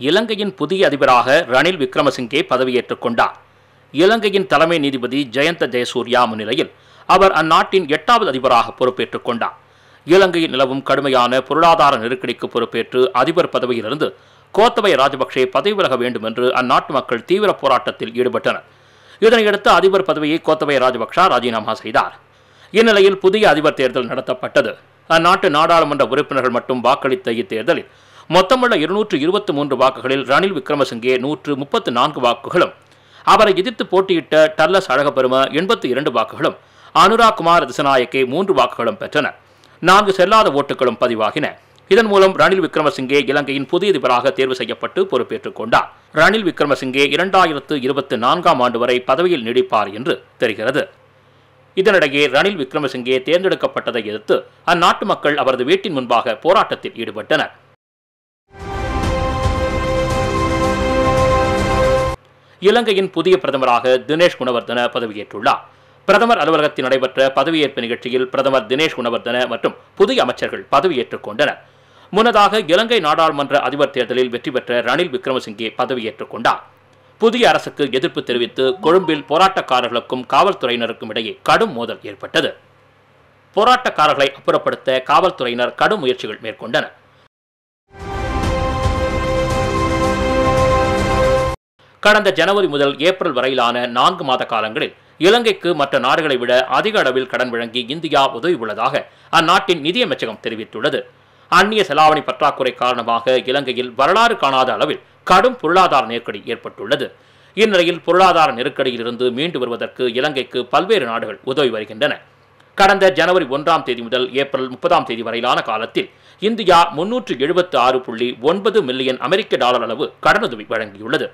இலங்கையின் புதிய அதிபராக ரணில் விக்ரமசிங்கே பதவியேற்றுக் கொண்டார். இலங்கையின் தலைமை நீதிபதி ஜெயந்த ஜெயசூர்யா முன்னிலையில் அவர் அந்நாட்டின் எட்டாவது அதிபராக பொறுப்பேற்றுக் கொண்டார். இலங்கையில் நிலவும் கடுமையான பொருளாதார நெருக்கடிக்கு பொறுப்பேற்று அதிபர் பதவியிலிருந்து கோத்தபய ராஜபக்சே பதவி விலக வேண்டும் என்று அந்நாட்டு மக்கள் தீவிர போராட்டத்தில் ஈடுபட்டனர். இதனையடுத்து அதிபர் பதவியை கோத்தபய ராஜபக்சா ராஜினாமா செய்தார். இந்நிலையில் புதிய அதிபர் தேர்தல் நடத்தப்பட்டது. அந்நாட்டு நாடாளுமன்ற உறுப்பினர்கள் மட்டும் வாக்களித்த இத்தேர்தலில் மொத்தமுள்ள இருநூற்று இருபத்தி மூன்று வாக்குகளில் ரணில் விக்ரமசிங்கே நூற்று முப்பத்து நான்கு வாக்குகளும். அவரை எதிர்த்து போட்டியிட்ட டல்லஸ் அழகபெரும எண்பத்தி இரண்டு வாக்குகளும். அனுராக் குமார் திசநாயக்கே மூன்று வாக்குகளும் பெற்றன. நான்கு செல்லாத ஓட்டுகளும் பதிவாகின. இதன் மூலம் ரணில் விக்ரமசிங்கே இலங்கையின் புதிய அதிபராக தேர்வு செய்யப்பட்டு பொறுப்பேற்றுக் கொண்டார். ரணில் விக்ரமசிங்கே இரண்டாயிரத்து இருபத்தி நான்காம் ஆண்டு வரை பதவியில் நீடிப்பார் என்று தெரிகிறது. இதனிடையே ரணில் விக்ரமசிங்கே தேர்ந்தெடுக்கப்பட்டதை எதிர்த்து அந்நாட்டு மக்கள் அவரது வீட்டின் முன்பாக போராட்டத்தில் ஈடுபட்டனர். இலங்கையின் புதிய பிரதமராக தினேஷ் குணவர்தன பதவியேற்றுள்ளார். பிரதமர் அலுவலகத்தில் நடைபெற்ற பதவியேற்பு நிகழ்ச்சியில் பிரதமர் தினேஷ் குணவர்தன மற்றும் புதிய அமைச்சர்கள் பதவியேற்றுக் கொண்டனர். முன்னதாக இலங்கை நாடாளுமன்ற அதிபர் தேர்தலில் வெற்றி பெற்ற ரணில் விக்ரமசிங்கே பதவியேற்றுக் கொண்டார். புதிய அரசுக்கு எதிர்ப்பு தெரிவித்து கொழும்பில் போராட்டக்காரர்களுக்கும் காவல்துறையினருக்கும் இடையே கடும் மோதல் ஏற்பட்டது. போராட்டக்காரர்களை அப்புறப்படுத்த காவல்துறையினர் கடும் முயற்சிகள் மேற்கொண்டனர். கடந்த ஜனவரி முதல் ஏப்ரல் வரையிலான நான்கு மாத காலங்களில் இலங்கைக்கு மற்ற நாடுகளை விட அதிக அளவில் கடன் வழங்கி இந்தியா உதவி உள்ளதாக அந்நாட்டின் நிதியமைச்சகம் தெரிவித்துள்ளது. அந்நிய செலாவணி பற்றாக்குறை காரணமாக இலங்கையில் வரலாறு காணாத அளவில் கடும் பொருளாதார நெருக்கடி ஏற்பட்டுள்ளது. இந்நிலையில் பொருளாதார நெருக்கடியிலிருந்து மீண்டு வருவதற்கு இலங்கைக்கு பல்வேறு நாடுகள் உதவி வருகின்றன. கடந்த ஜனவரி ஒன்றாம் தேதி முதல் ஏப்ரல் முப்பதாம் தேதி வரையிலான காலத்தில் இந்தியா முன்னூற்று எழுபத்து ஆறு புள்ளி ஒன்பது மில்லியன் அமெரிக்க டாலர் அளவு கடனுதவி வழங்கியுள்ளது.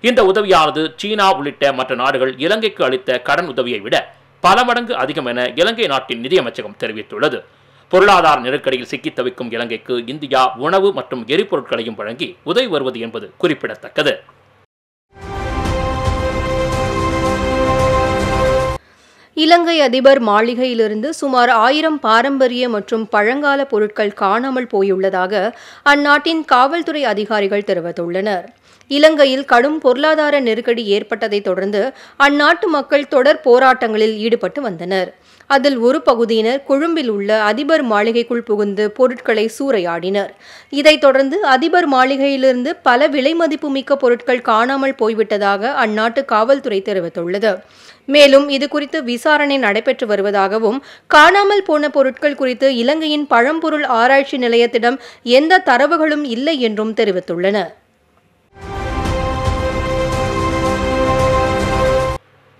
இந்த உதவியானது சீனா உள்ளிட்ட மற்ற நாடுகள் இலங்கைக்கு அளித்த கடன் உதவியை விட பல மடங்கு அதிகம் என இலங்கை நாட்டின் நிதியமைச்சகம் தெரிவித்துள்ளது. பொருளாதார நெருக்கடியில் சிக்கித் தவிக்கும் இலங்கைக்கு இந்தியா உணவு மற்றும் எரிபொருட்களையும் வழங்கி உதவி வருவது என்பது குறிப்பிடத்தக்கது. இலங்கை அதிபர் மாளிகையிலிருந்து சுமார் ஆயிரம் பாரம்பரிய மற்றும் பழங்கால பொருட்கள் காணாமல் போயுள்ளதாக அந்நாட்டின் காவல்துறை அதிகாரிகள் தெரிவித்துள்ளனர். இலங்கையில் கடும் பொருளாதார நெருக்கடி ஏற்பட்டதைத் தொடர்ந்து அந்நாட்டு மக்கள் தொடர் போராட்டங்களில் ஈடுபட்டு வந்தனர். அதில் ஒரு பகுதியினர் கொழும்பில் உள்ள அதிபர் மாளிகைக்குள் புகுந்து பொருட்களை சூறையாடினர். இதைத் தொடர்ந்து அதிபர் மாளிகையிலிருந்து பல விலை மதிப்புமிக்க பொருட்கள் காணாமல் போய்விட்டதாக அந்நாட்டு காவல்துறை தெரிவித்துள்ளது. மேலும் இது குறித்து விசாரணை நடைபெற்று வருவதாகவும் காணாமல் போன பொருட்கள் குறித்து இலங்கையின் பழம்பொருள் ஆராய்ச்சி நிலையத்திடம் எந்த தரவுகளும் இல்லை என்றும் தெரிவித்துள்ளன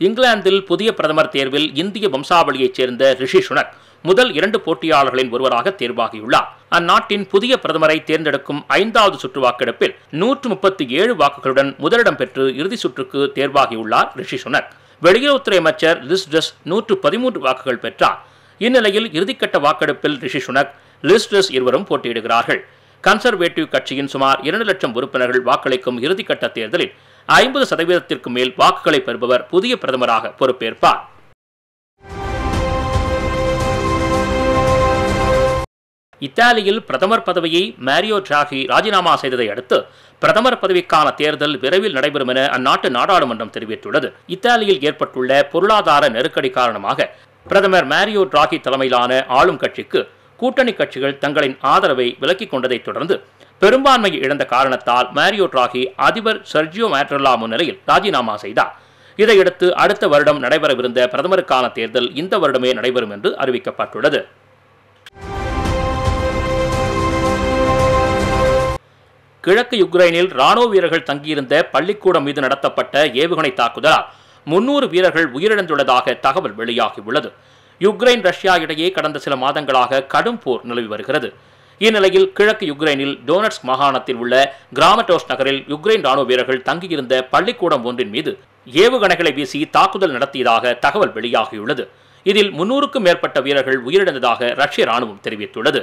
இங்கிலாந்தில் புதிய பிரதமர் தேர்வில் இந்திய வம்சாவளியைச் சேர்ந்த ரிஷி சுனக் முதல் இரண்டு போட்டியாளர்களின் ஒருவராக தேர்வாகியுள்ளார். அந்நாட்டின் புதிய பிரதமரை தேர்ந்தெடுக்கும் ஐந்தாவது சுற்று வாக்கெடுப்பில் நூற்று முப்பத்தி ஏழு வாக்குகளுடன் முதலிடம் பெற்று இறுதி சுற்றுக்கு தேர்வாகியுள்ளார் ரிஷி சுனக். வெளியுறவுத்துறை அமைச்சர் லிஸ் ட்ரஸ் நூற்று பதிமூன்று வாக்குகள் பெற்றார். இந்நிலையில் இறுதிக்கட்ட வாக்கெடுப்பில் ரிஷி சுனக் லிஸ் ட்ரஸ் இருவரும் போட்டியிடுகிறார்கள். கன்சர்வேட்டிவ் கட்சியின் சுமார் இரண்டு லட்சம் உறுப்பினர்கள் வாக்களிக்கும் இறுதிக்கட்ட தேர்தலில் ஐம்பது சதவீதத்திற்கு மேல் வாக்குகளை பெறுபவர் புதிய பிரதமராக பொறுப்பேற்பார். இத்தாலியில் பிரதமர் பதவியை மேரியோ டிராகி ராஜினாமா செய்ததை அடுத்து பிரதமர் பதவிக்கான தேர்தல் விரைவில் நடைபெறும் என அந்நாட்டு நாடாளுமன்றம் தெரிவித்துள்ளது. இத்தாலியில் ஏற்பட்டுள்ள பொருளாதார நெருக்கடி காரணமாக பிரதமர் மேரியோ டிராகி தலைமையிலான ஆளும் கட்சிக்கு கூட்டணி கட்சிகள் தங்களின் ஆதரவை விலக்கிக் கொண்டதைத் தொடர்ந்து பெரும்பான்மையை இழந்த காரணத்தால் மேரியோ டிராகி அதிபர் சர்ஜியோ மேட்ரல்லா முன்னிலையில் ராஜினாமா செய்தார். இதையடுத்து அடுத்த வருடம் நடைபெறவிருந்த பிரதமருக்கான தேர்தல் இந்த வருடமே நடைபெறும் என்று அறிவிக்கப்பட்டுள்ளது. கிழக்கு யுக்ரைனில் ராணுவ வீரர்கள் தங்கியிருந்த பள்ளிக்கூடம் மீது நடத்தப்பட்ட ஏவுகணை தாக்குதலால் முன்னூறு வீரர்கள் உயிரிழந்துள்ளதாக தகவல் வெளியாகியுள்ளது. யுக்ரைன் ரஷ்யா இடையே கடந்த சில மாதங்களாக கடும் போர் நிலவி வருகிறது. இந்நிலையில் கிழக்கு யுக்ரைனில் டோனட்ஸ் மாகாணத்தில் உள்ள கிராமட்டோஸ் நகரில் யுக்ரைன் ராணுவ வீரர்கள் தங்கியிருந்த பள்ளிக்கூடம் ஒன்றின் மீது ஏவுகணைகளை வீசி தாக்குதல் நடத்தியதாக தகவல் வெளியாகியுள்ளது. இதில் முன்னூறுக்கும் மேற்பட்ட வீரர்கள் உயிரிழந்ததாக ரஷ்ய ராணுவம் தெரிவித்துள்ளது.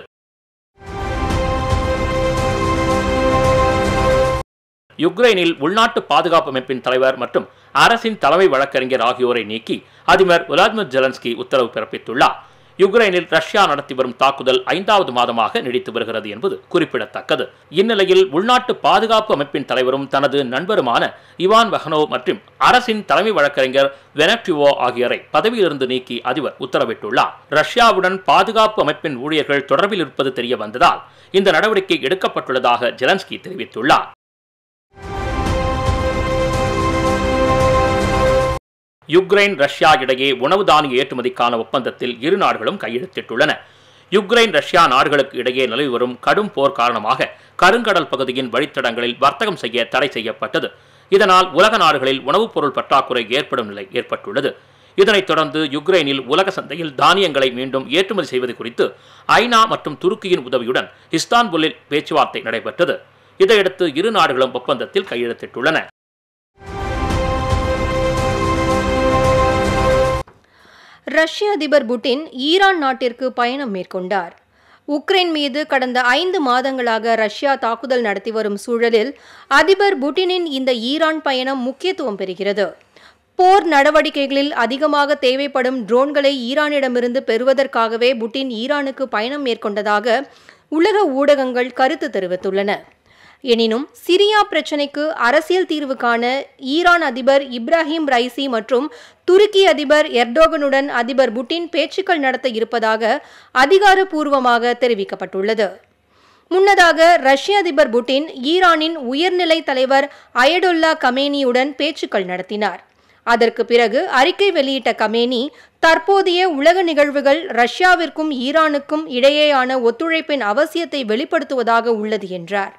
யுக்ரைனில் உள்நாட்டு பாதுகாப்பு அமைப்பின் தலைவர் மற்றும் அரசின் தலைமை வழக்கறிஞர் ஆகியோரை நீக்கி அதிபர் விளாடிமிர் ஜெலன்ஸ்கி உத்தரவு பிறப்பித்துள்ளார். யுக்ரைனில் ரஷ்யா நடத்தி வரும் தாக்குதல் ஐந்தாவது மாதமாக நீடித்து வருகிறது என்பது குறிப்பிடத்தக்கது. இந்நிலையில் உள்நாட்டு பாதுகாப்பு அமைப்பின் தலைவரும் தனது நண்பருமான இவான் வஹனோ மற்றும் அரசின் தலைமை வழக்கறிஞர் வெனக்டிவோ ஆகியோரை பதவியிலிருந்து நீக்கி அதிபர் உத்தரவிட்டுள்ளார். ரஷ்யாவுடன் பாதுகாப்பு அமைப்பின் ஊழியர்கள் தொடர்பில் இருப்பது தெரிய வந்ததால் இந்த நடவடிக்கை எடுக்கப்பட்டுள்ளதாக ஜெலன்ஸ்கி தெரிவித்துள்ளார். யுக்ரைன் ரஷ்யா இடையே உணவு தானிய ஏற்றுமதிக்கான ஒப்பந்தத்தில் இரு நாடுகளும் கையெழுத்திட்டுள்ளன. யுக்ரைன் ரஷ்யா நாடுகளுக்கு இடையே நிலவி வரும் கடும் போர் காரணமாக கருங்கடல் பகுதியின் வழித்தடங்களில் வர்த்தகம் செய்ய தடை செய்யப்பட்டது. இதனால் உலக நாடுகளில் உணவுப் பொருள் பற்றாக்குறை ஏற்படும் நிலை ஏற்பட்டுள்ளது. இதனைத் தொடர்ந்து யுக்ரைனில் உலக சந்தையில் தானியங்களை மீண்டும் ஏற்றுமதி செய்வது குறித்து ஐநா மற்றும் துருக்கியின் உதவியுடன் இஸ்தான்புல்லில் பேச்சுவார்த்தை நடைபெற்றது. இதையடுத்து இரு நாடுகளும் ஒப்பந்தத்தில் கையெழுத்திட்டுள்ளன. ரஷ்ய அதிபர் புட்டின் ஈரான் நாட்டிற்கு பயணம் மேற்கொண்டார். உக்ரைன் மீது கடந்த ஐந்து மாதங்களாக ரஷ்யா தாக்குதல் நடத்தி வரும் சூழலில் அதிபர் புட்டினின் இந்த ஈரான் பயணம் முக்கியத்துவம் பெறுகிறது. போர் நடவடிக்கைகளில் அதிகமாக தேவைப்படும் ட்ரோன்களை ஈரானிடமிருந்து பெறுவதற்காகவே புட்டின் ஈரானுக்கு பயணம் மேற்கொண்டதாக உலக ஊடகங்கள் கருத்து தெரிவித்துள்ளன. எனினும் சிரியா பிரச்சினைக்கு அரசியல் தீர்வு காண ஈரான் அதிபர் இப்ராஹிம் ரைசி மற்றும் துருக்கி அதிபர் எர்டோகனுடன் அதிபர் புட்டின் பேச்சுக்கள் நடத்த இருப்பதாக அதிகாரப்பூர்வமாக தெரிவிக்கப்பட்டுள்ளது. முன்னதாக ரஷ்ய அதிபர் புட்டின் ஈரானின் உயர்நிலை தலைவர் அயடுல்லா கமேனியுடன் பேச்சுக்கள் நடத்தினார். அதற்கு பிறகு அறிக்கை வெளியிட்ட கமேனி தற்போதைய உலக நிகழ்வுகள் ரஷ்யாவிற்கும் ஈரானுக்கும் இடையேயான ஒத்துழைப்பின் அவசியத்தை வெளிப்படுத்துவதாக உள்ளது என்றார்.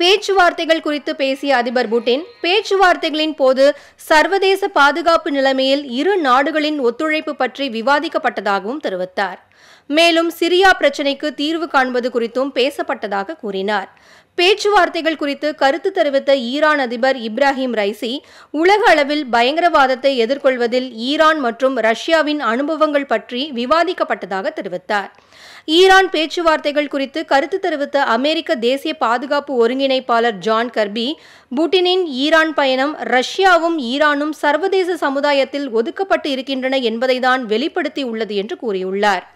பேச்சுவார்த்தைகள் குறித்து பேசிய அதிபர் புட்டின் பேச்சுவார்த்தைகளின் போது சர்வதேச பாதுகாப்பு நிலைமையில் இரு நாடுகளின் ஒத்துழைப்பு பற்றி விவாதிக்கப்பட்டதாகவும் தெரிவித்தார். மேலும் சிரியா பிரச்சினைக்கு தீர்வு காண்பது குறித்தும் பேசப்பட்டதாக கூறினார். பேச்சுவார்த்தைகள் குறித்து கருத்து தெரிவித்த ஈரான் அதிபர் இப்ராஹிம் ரைசி உலக அளவில் பயங்கரவாதத்தை எதிர்கொள்வதில் ஈரான் மற்றும் ரஷ்யாவின் அனுபவங்கள் பற்றி விவாதிக்கப்பட்டதாக தெரிவித்தார். ஈரான் பேச்சுவார்த்தைகள் குறித்து கருத்து தெரிவித்த அமெரிக்க தேசிய பாதுகாப்பு ஒருங்கிணைப்பாளர் ஜான் கர்பி புட்டினின் ஈரான் பயணம் ரஷ்யாவும் ஈரானும் சர்வதேச சமுதாயத்தில் ஒதுக்கப்பட்டு இருக்கின்றன என்பதைதான் வெளிப்படுத்தி உள்ளது என்று கூறியுள்ளார்.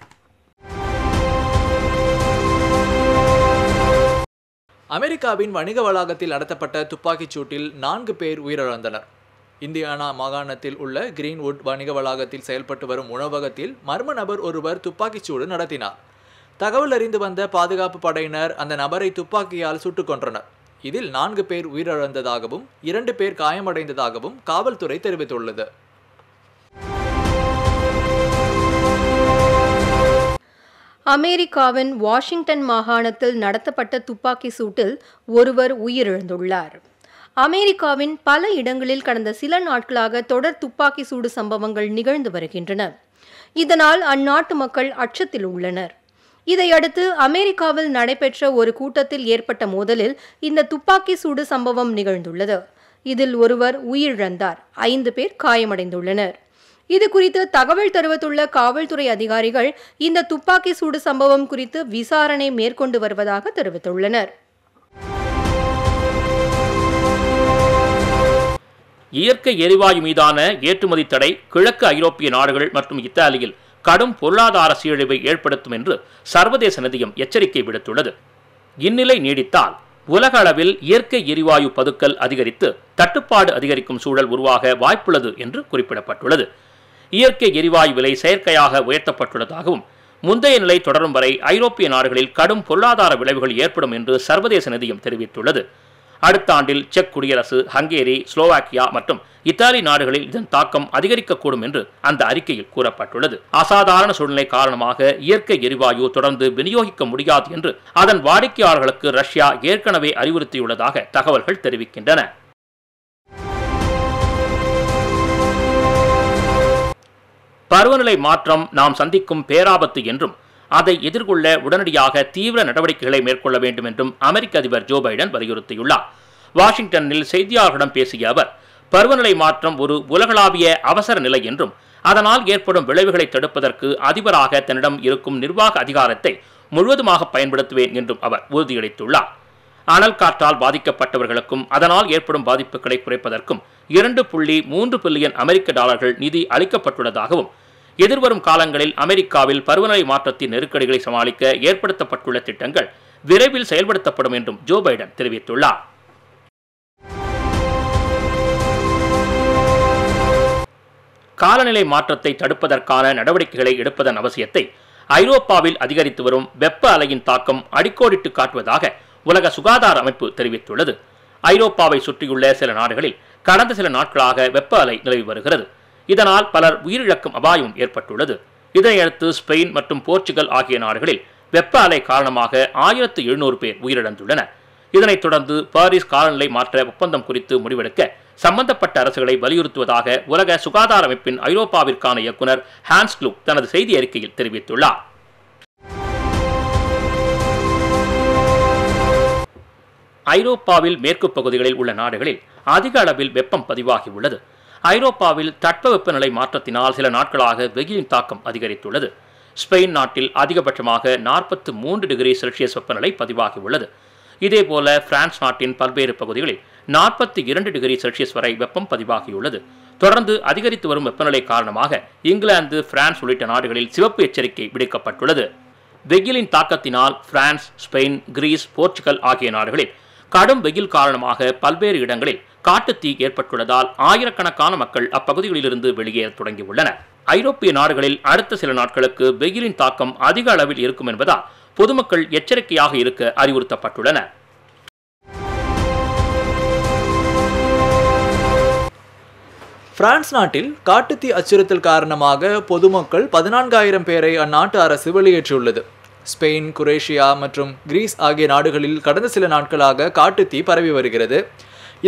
அமெரிக்காவின் வணிக வளாகத்தில் நடத்தப்பட்ட துப்பாக்கிச் சூட்டில் நான்கு பேர் உயிரிழந்தனர். இந்தியானா மாகாணத்தில் உள்ள கிரீன்வுட் வணிக வளாகத்தில் செயல்பட்டு வரும் உணவகத்தில் மர்ம நபர் ஒருவர் துப்பாக்கிச் சூடு நடத்தினார். தகவல் அறிந்து வந்த பாதுகாப்பு படையினர் அந்த நபரை துப்பாக்கியால் சுட்டுக் கொன்றனர். இதில் நான்கு பேர் உயிரிழந்ததாகவும் இரண்டு பேர் காயமடைந்ததாகவும் காவல்துறை தெரிவித்துள்ளது. அமெரிக்காவின் வாஷிங்டன் மாகாணத்தில் நடத்தப்பட்ட துப்பாக்கி சூட்டில் ஒருவர் உயிரிழந்துள்ளார். அமெரிக்காவின் பல இடங்களில் கடந்த சில நாட்களாக தொடர் துப்பாக்கி சூடு சம்பவங்கள் நிகழ்ந்து வருகின்றன. இதனால் அந்நாட்டு மக்கள் அச்சத்தில் உள்ளனர். இதையடுத்து அமெரிக்காவில் நடைபெற்ற ஒரு கூட்டத்தில் ஏற்பட்ட மோதலில் இந்த துப்பாக்கி சூடு சம்பவம் நிகழ்ந்துள்ளது. இதில் ஒருவர் உயிரிழந்தார். ஐந்து பேர் காயமடைந்துள்ளனர். இது குறித்து தகவல் தெரிவித்துள்ள காவல்துறை அதிகாரிகள் இந்த துப்பாக்கி சூடு சம்பவம் குறித்து விசாரணை மேற்கொண்டு வருவதாக தெரிவித்துள்ளனர். இயற்கை எரிவாயு மீதான ஏற்றுமதி தடை கிழக்கு ஐரோப்பிய நாடுகள் மற்றும் இத்தாலியில் கடும் பொருளாதார சீழிவை ஏற்படுத்தும் என்று சர்வதேச நிதியம் எச்சரிக்கை விடுத்துள்ளது. இந்நிலை நீடித்தால் உலக அளவில் இயற்கை எரிவாயு பதுக்கல் அதிகரித்து தட்டுப்பாடு அதிகரிக்கும் சூழல் உருவாக வாய்ப்புள்ளது என்று குறிப்பிடப்பட்டுள்ளது. இயற்கை எரிவாயு விலை செயற்கையாக உயர்த்தப்பட்டுள்ளதாகவும் முந்தைய நிலை தொடரும் வரை ஐரோப்பிய நாடுகளில் கடும் பொருளாதார விளைவுகள் ஏற்படும் என்று சர்வதேச நிதியம் தெரிவித்துள்ளது. அடுத்த ஆண்டில் செக் குடியரசு ஹங்கேரி ஸ்லோவாக்கியா மற்றும் இத்தாலி நாடுகளில் இதன் தாக்கம் அதிகரிக்கக்கூடும் என்று அந்த அறிக்கையில் கூறப்பட்டுள்ளது. அசாதாரண சூழ்நிலை காரணமாக இயற்கை எரிவாயு தொடர்ந்து விநியோகிக்க முடியாது என்று அதன் வாடிக்கையாளர்களுக்கு ரஷ்யா ஏற்கனவே அறிவுறுத்தியுள்ளதாக தகவல்கள் தெரிவிக்கின்றன. பருவநிலை மாற்றம் நாம் சந்திக்கும் பேராபத்து என்றும் அதை எதிர்கொள்ள உடனடியாக தீவிர நடவடிக்கைகளை மேற்கொள்ள வேண்டும் என்றும் அமெரிக்க அதிபர் ஜோ பைடன் வலியுறுத்தியுள்ளார். வாஷிங்டனில் செய்தியாளர்களிடம் பேசிய அவர் பருவநிலை மாற்றம் ஒரு உலகளாவிய அவசர நிலை என்றும் அதனால் ஏற்படும் விளைவுகளை தடுப்பதற்கு அதிபராக தன்னிடம் இருக்கும் நிர்வாக அதிகாரத்தை முழுவதுமாக பயன்படுத்துவேன் என்றும் அவர் உறுதியளித்துள்ளார். அனல் காற்றால் பாதிக்கப்பட்டவர்களுக்கும் அதனால் ஏற்படும் பாதிப்புகளை குறைப்பதற்கும் இரண்டு புள்ளி மூன்று பில்லியன் அமெரிக்க டாலர்கள் நிதி அளிக்கப்பட்டுள்ளதாகவும் எதிர்வரும் காலங்களில் அமெரிக்காவில் பருவநிலை மாற்றத்தின் நெருக்கடிகளை சமாளிக்க ஏற்படுத்தப்பட்டுள்ள திட்டங்கள் விரைவில் செயல்படுத்தப்படும் என்றும் ஜோ பைடன் தெரிவித்துள்ளார். காலநிலை மாற்றத்தை தடுப்பதற்கான நடவடிக்கைகளை எடுப்பதன் அவசியத்தை ஐரோப்பாவில் அதிகரித்து வரும் வெப்ப அலையின் தாக்கம் அடிக்கோடிட்டு காட்டுவதாக உலக சுகாதார அமைப்பு தெரிவித்துள்ளது. ஐரோப்பாவை சுற்றியுள்ள சில நாடுகளில் கடந்த சில நாட்களாக வெப்ப அலை நிலவி வருகிறது. இதனால் பலர் உயிரிழக்கும் அபாயம் ஏற்பட்டுள்ளது. இதனையடுத்து ஸ்பெயின் மற்றும் போர்ச்சுகல் ஆகிய நாடுகளில் வெப்ப அலை காரணமாக ஆயிரத்து எழுநூறு பேர் உயிரிழந்துள்ளனர். இதனைத் தொடர்ந்து பாரிஸ் காலநிலை மாற்ற ஒப்பந்தம் குறித்து முடிவெடுக்க சம்பந்தப்பட்ட அரசுகளை வலியுறுத்துவதாக உலக சுகாதார அமைப்பின் ஐரோப்பாவிற்கான இயக்குனர் ஹான்ஸ் தனது செய்தி அறிக்கையில் தெரிவித்துள்ளார். ஐரோப்பாவில் மேற்கு பகுதிகளில் உள்ள நாடுகளில் அதிக அளவில் வெப்பம் பதிவாகியுள்ளது. ஐரோப்பாவில் தட்பவெப்பநிலை மாற்றத்தினால் சில நாட்களாக வெயிலின் தாக்கம் அதிகரித்துள்ளது. ஸ்பெயின் நாட்டில் அதிகபட்சமாக நாற்பத்து மூன்று டிகிரி செல்சியஸ் வெப்பநிலை பதிவாகியுள்ளது. இதேபோல பிரான்ஸ் நாட்டின் பல்வேறு பகுதிகளில் நாற்பத்தி இரண்டு டிகிரி செல்சியஸ் வரை வெப்பம் பதிவாகியுள்ளது. தொடர்ந்து அதிகரித்து வரும் வெப்பநிலை காரணமாக இங்கிலாந்து பிரான்ஸ் உள்ளிட்ட நாடுகளில் சிவப்பு எச்சரிக்கை விடுக்கப்பட்டுள்ளது. வெயிலின் தாக்கத்தினால் பிரான்ஸ் ஸ்பெயின் கிரீஸ் போர்ச்சுகல் ஆகிய நாடுகளில் கடும் வெயில் காரணமாக பல்வேறு இடங்களில் காட்டுத்தீ ஏற்பட்டுள்ளதால் ஆயிரக்கணக்கான மக்கள் அப்பகுதிகளிலிருந்து வெளியேற தொடங்கியுள்ளனர். ஐரோப்பிய நாடுகளில் அடுத்த சில நாட்களுக்கு வெயிலின் தாக்கம் அதிக அளவில் இருக்கும் என்பதால் பொதுமக்கள் எச்சரிக்கையாக இருக்க அறிவுறுத்தப்பட்டுள்ளனர். பிரான்ஸ் நாட்டில் காட்டுத்தீ அச்சுறுத்தல் காரணமாக பொதுமக்கள் பதினான்காயிரம் பேரை அந்நாட்டு அரசு வெளியேற்றியுள்ளது. ஸ்பெயின் குரேஷியா மற்றும் கிரீஸ் ஆகிய நாடுகளில் கடந்த சில நாட்களாக காட்டுத்தீ பரவி வருகிறது.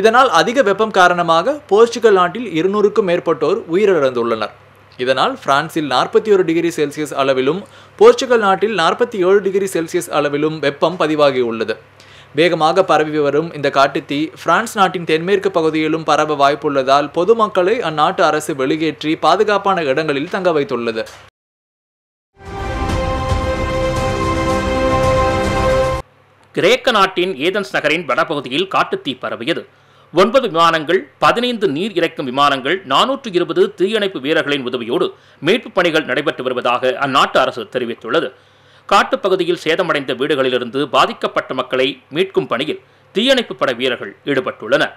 இதனால் அதிக வெப்பம் காரணமாக போர்ச்சுகல் நாட்டில் இருநூறுக்கும் மேற்பட்டோர் உயிரிழந்துள்ளனர். இதனால் பிரான்சில் நாற்பத்தி ஒரு டிகிரி செல்சியஸ் அளவிலும் போர்ச்சுகல் நாட்டில் நாற்பத்தி ஏழு டிகிரி செல்சியஸ் அளவிலும் வெப்பம் பதிவாகியுள்ளது. வேகமாக பரவி வரும் இந்த காட்டுத்தீ பிரான்ஸ் நாட்டின் தென்மேற்கு பகுதியிலும் பரவ வாய்ப்புள்ளதால் பொதுமக்களை அந்நாட்டு அரசு வெளியேற்றி பாதுகாப்பான இடங்களில் தங்க வைத்துள்ளது. கிரேக்க நாட்டின் ஏதன்ஸ் நகரின் வடபகுதியில் காட்டுத்தீ பரவியது. ஒன்பது விமானங்கள் பதினைந்து நீர் இறைக்கும் விமானங்கள் நானூற்று இருபது தீயணைப்பு வீரர்களின் உதவியோடு மீட்புப் பணிகள் நடைபெற்று வருவதாக அந்நாட்டு அரசு தெரிவித்துள்ளது. காட்டுப்பகுதியில் சேதமடைந்த வீடுகளிலிருந்து பாதிக்கப்பட்ட மக்களை மீட்கும் பணியில் தீயணைப்பு படை வீரர்கள் ஈடுபட்டுள்ளனர்.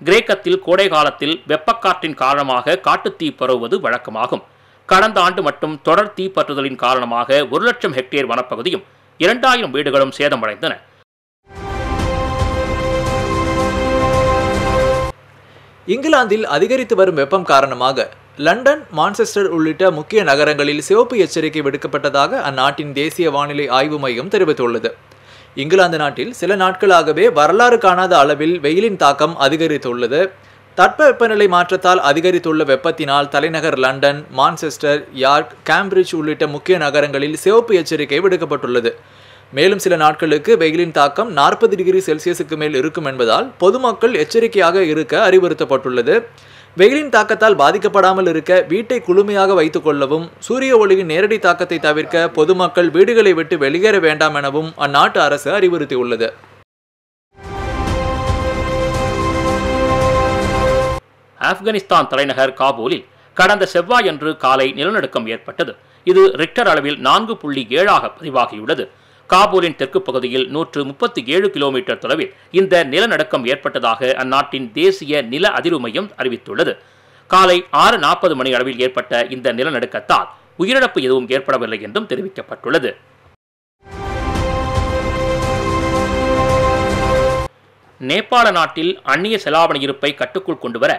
கிரேக்கத்தில் கோடை காலத்தில் வெப்பக்காற்றின் காரணமாக காட்டுத்தீ பரவுவது வழக்கமாகும். கடந்த ஆண்டு மட்டும் தொடர் தீப்பற்றுதலின் காரணமாக ஒரு லட்சம் ஹெக்டேர் வனப்பகுதியும் இரண்டாயிரம் வீடுகளும் சேதமடைந்தன. இங்கிலாந்தில் அதிகரித்து வரும் வெப்பம் காரணமாக லண்டன் மான்செஸ்டர் உள்ளிட்ட முக்கிய நகரங்களில் சிவப்பு எச்சரிக்கை விடுக்கப்பட்டதாக அந்நாட்டின் தேசிய வானிலை ஆய்வு மையம் தெரிவித்துள்ளது. இங்கிலாந்து நாட்டில் சில நாட்களாகவே வரலாறு காணாத அளவில் வெயிலின் தாக்கம் அதிகரித்துள்ளது. தட்பவெப்பநிலை மாற்றத்தால் அதிகரித்துள்ள வெப்பத்தினால் தலைநகர் லண்டன் மான்செஸ்டர் யார்க் கேம்பிரிட்ஜ் உள்ளிட்ட முக்கிய நகரங்களில் சிவப்பு எச்சரிக்கை விடுக்கப்பட்டுள்ளது. மேலும் சில நாட்களுக்கு வெயிலின் தாக்கம் நாற்பது டிகிரி செல்சியஸுக்கு மேல் இருக்கும் என்பதால் பொதுமக்கள் எச்சரிக்கையாக இருக்க அறிவுறுத்தப்பட்டுள்ளது. வெயிலின் தாக்கத்தால் பாதிக்கப்படாமல் இருக்க வீட்டை குளுமையாக வைத்துக் கொள்ளவும் சூரிய ஒளியின் நேரடி தாக்கத்தை தவிர்க்க பொதுமக்கள் வீடுகளை விட்டு வெளியேற வேண்டாம் எனவும் அந்நாட்டு அரசு அறிவுறுத்தியுள்ளது. ஆப்கானிஸ்தான் தலைநகர் காபூலில் கடந்த செவ்வாயன்று காலை நிலநடுக்கம் ஏற்பட்டது. இது ரிக்டர் அளவில் நான்கு புள்ளி ஏழாக பதிவாகியுள்ளது. காபூலின் தெற்கு பகுதியில் நூற்று முப்பத்தி ஏழு கிலோமீட்டர் தொலைவில் இந்த நிலநடுக்கம் ஏற்பட்டதாக அந்நாட்டின் தேசிய நில அதிர்வு மையம் அறிவித்துள்ளது. காலை ஆறு நாற்பது மணி அளவில் ஏற்பட்ட இந்த நிலநடுக்கத்தால் உயிரிழப்பு எதுவும் ஏற்படவில்லை என்றும் தெரிவிக்கப்பட்டுள்ளது. நேபாள நாட்டில் அந்நிய செலாவணி இருப்பை கட்டுக்குள் கொண்டுவர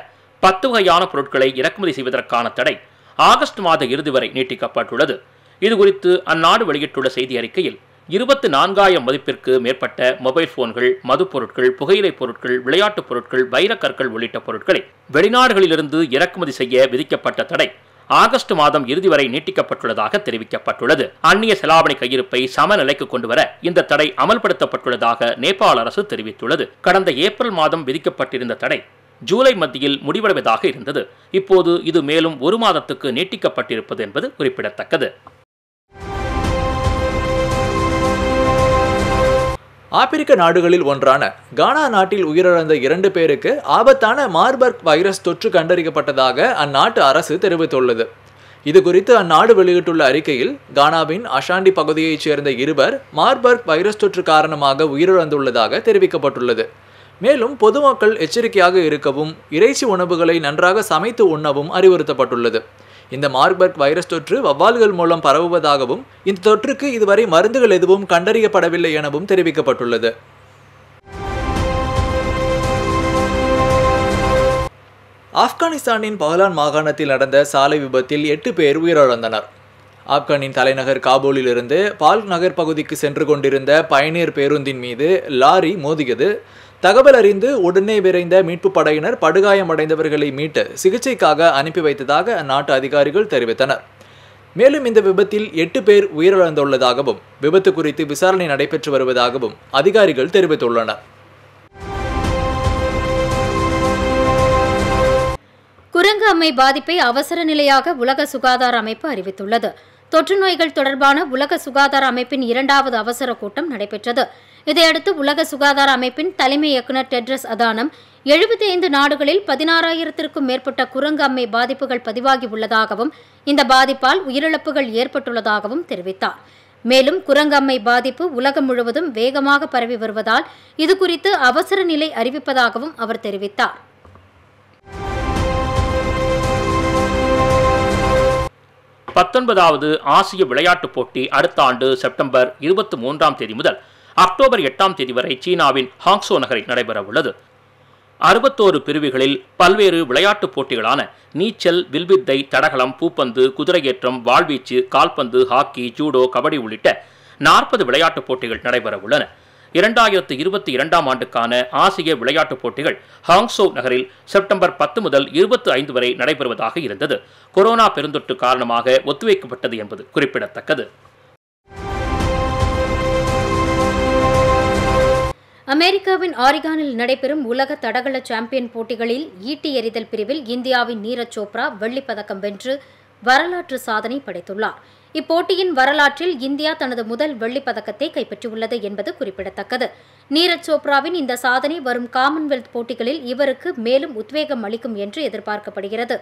பத்து வகையான பொருட்களை இறக்குமதி செய்வதற்கான தடை ஆகஸ்ட் மாத இறுதி வரை நீட்டிக்கப்பட்டுள்ளது. இதுகுறித்து அந்நாடு வெளியிட்டுள்ள செய்தி அறிக்கையில் இருபத்து நான்காயிரம் மதிப்பிற்கு மேற்பட்ட மொபைல் போன்கள் மது பொருட்கள் புகையிலைப் பொருட்கள் விளையாட்டுப் பொருட்கள் வைரக்கற்கள் உள்ளிட்ட பொருட்களை வெளிநாடுகளிலிருந்து இறக்குமதி செய்ய விதிக்கப்பட்ட தடை ஆகஸ்ட் மாதம் இறுதி வரை நீட்டிக்கப்பட்டுள்ளதாக தெரிவிக்கப்பட்டுள்ளது. அந்நிய செலாவணி கையிருப்பை சமநிலைக்கு கொண்டுவர இந்த தடை அமல்படுத்தப்பட்டுள்ளதாக நேபாள அரசு தெரிவித்துள்ளது. கடந்த ஏப்ரல் மாதம் விதிக்கப்பட்டிருந்த தடை ஜூலை மத்தியில் முடிவடைவதாக இருந்தது. இப்போது இது மேலும் ஒரு மாதத்துக்கு நீட்டிக்கப்பட்டிருப்பது என்பது குறிப்பிடத்தக்கது. ஆப்பிரிக்க நாடுகளில் ஒன்றான கானா நாட்டில் உயிரிழந்த இரண்டு பேருக்கு ஆபத்தான மார்பர்க் வைரஸ் தொற்று கண்டறியப்பட்டதாக அந்நாட்டு அரசு தெரிவித்துள்ளது. இது குறித்து அந்நாடு வெளியிட்டுள்ள அறிக்கையில் கானாவின் அஷாண்டி பகுதியைச் சேர்ந்த இருவர் மார்பர்க் வைரஸ் தொற்று காரணமாக உயிரிழந்துள்ளதாக தெரிவிக்கப்பட்டுள்ளது. மேலும் பொதுமக்கள் எச்சரிக்கையாக இருக்கவும் இறைச்சி உணவுகளை நன்றாக சமைத்து உண்ணவும் அறிவுறுத்தப்பட்டுள்ளது. இந்த மார்பர்க் வைரஸ் தொற்று வவ்வால்கள் மூலம் பரவுவதாகவும் இந்த தொற்றுக்கு இதுவரை மருந்துகள் எதுவும் கண்டறியப்படவில்லை எனவும் தெரிவிக்கப்பட்டுள்ளது. ஆப்கானிஸ்தானின் பஹலான் மாகாணத்தில் நடந்த சாலை விபத்தில் எட்டு பேர் உயிரிழந்தனர். ஆப்கானின் தலைநகர் காபூலிலிருந்து பால்க் நகர் பகுதிக்கு சென்று கொண்டிருந்த பயணியர் பேருந்தின் மீது லாரி மோதியது தகவல் அறிந்து உடனே விரைந்த மீட்பு படையினர் படுகாயமடைந்தவர்களை மீட்டு சிகிச்சைக்காக அனுப்பி வைத்ததாக அந்நாட்டு அதிகாரிகள் தெரிவித்தனர். மேலும் இந்த விபத்தில் எட்டு பேர் உயிரிழந்துள்ளதாகவும் விபத்து குறித்து விசாரணை நடைபெற்று வருவதாகவும் அதிகாரிகள் தெரிவித்துள்ளனர். குரங்கு அம்மை பாதிப்பை அவசர நிலையாக உலக சுகாதார அமைப்பு அறிவித்துள்ளது. தொற்று நோய்கள் தொடர்பான உலக சுகாதார அமைப்பின் இரண்டாவது அவசர கூட்டம் நடைபெற்றது. இதையடுத்து உலக சுகாதார அமைப்பின் தலைமை இயக்குநர் டெட்ரஸ் அதானம் எழுபத்தி ஐந்து நாடுகளில் பதினாறாயிரத்திற்கும் மேற்பட்ட குரங்கு அம்மை பாதிப்புகள் பதிவாகி உள்ளதாகவும் இந்த பாதிப்பால் உயிரிழப்புகள் ஏற்பட்டுள்ளதாகவும் தெரிவித்தார். மேலும் குரங்கம்மை பாதிப்பு உலகம் முழுவதும் வேகமாக பரவி வருவதால் இதுகுறித்து அவசர நிலை அறிவிப்பதாகவும் அவர் தெரிவித்தார். பத்தொன்பதாவது ஆசிய விளையாட்டுப் போட்டி அடுத்த ஆண்டு செப்டம்பர் இருபத்தி மூன்றாம் தேதி முதல் அக்டோபர் எட்டாம் தேதி வரை சீனாவின் ஹாங்ஸோ நகரில் நடைபெறவுள்ளது அறுபத்தோரு பிரிவுகளில் பல்வேறு விளையாட்டுப் போட்டிகளான நீச்சல் வில்வித்தை தடகளம் பூப்பந்து குதிரையேற்றம் வாழ்வீச்சு கால்பந்து ஹாக்கி ஜூடோ கபடி உள்ளிட்ட நாற்பது விளையாட்டுப் போட்டிகள் நடைபெறவுள்ளன இரண்டாயிரத்து இருபத்தி இரண்டாம் ஆண்டுக்கான ஆசிய விளையாட்டுப் போட்டிகள் ஹாங்ஸோ நகரில் செப்டம்பர் பத்து முதல் இருபத்தி ஐந்து வரை நடைபெறுவதாக இருந்தது. கொரோனா பெருந்தொற்று காரணமாக ஒத்திவைக்கப்பட்டது என்பது குறிப்பிடத்தக்கது. அமெரிக்காவின் ஆரிகானில் நடைபெறும் உலக தடகள சாம்பியன் போட்டிகளில் ஈட்டி எறிதல் பிரிவில் இந்தியாவின் நீரஜ் சோப்ரா வெள்ளிப்பதக்கம் வென்று வரலாற்று சாதனை படைத்துள்ளார். இப்போட்டியின் வரலாற்றில் இந்தியா தனது முதல் வெள்ளிப் பதக்கத்தை கைப்பற்றியுள்ளது என்பது குறிப்பிடத்தக்கது. நீரஜ் சோப்ராவின் இந்த சாதனை வரும் காமன்வெல்த் போட்டிகளில் இவருக்கு மேலும் உத்வேகம் அளிக்கும் என்று எதிர்பார்க்கப்படுகிறது.